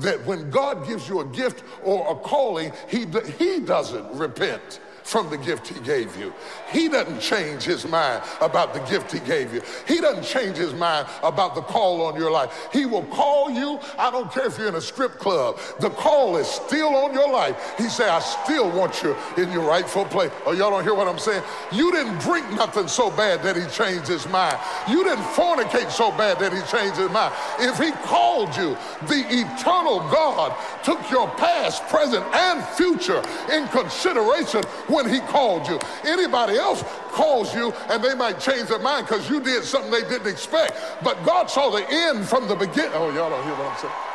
that when God gives you a gift or a calling, he, he doesn't repent from the gift he gave you. He doesn't change his mind about the gift he gave you. He doesn't change his mind about the call on your life. He will call you. I don't care if you're in a strip club. The call is still on your life. He said, I still want you in your rightful place. Oh, y'all don't hear what I'm saying? You didn't drink nothing so bad that he changed his mind. You didn't fornicate so bad that he changed his mind. If he called you, the eternal God took your past, present, and future in consideration when he called you. Anybody else calls you and they might change their mind because you did something they didn't expect. But God saw the end from the beginning. Oh, y'all don't hear what I'm saying.